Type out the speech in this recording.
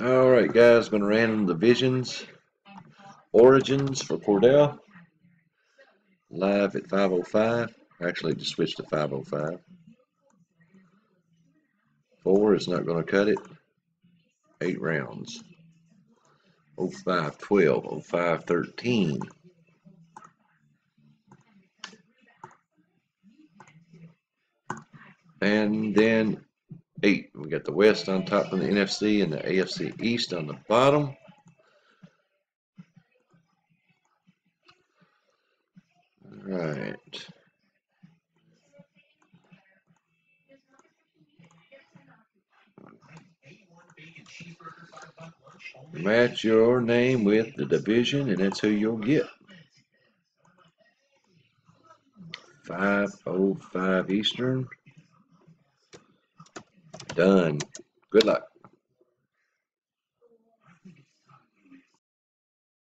All right, guys, been random divisions, origins for Cordell. Live at 5:05. Actually, just switched to 5:05. Four is not going to cut it. Eight rounds. 05 12, 05 13. And then eight. We got the West on top of the NFC and the AFC East on the bottom. All right. Match your name with the division, and that's who you'll get. 505 Eastern. Done. Good luck.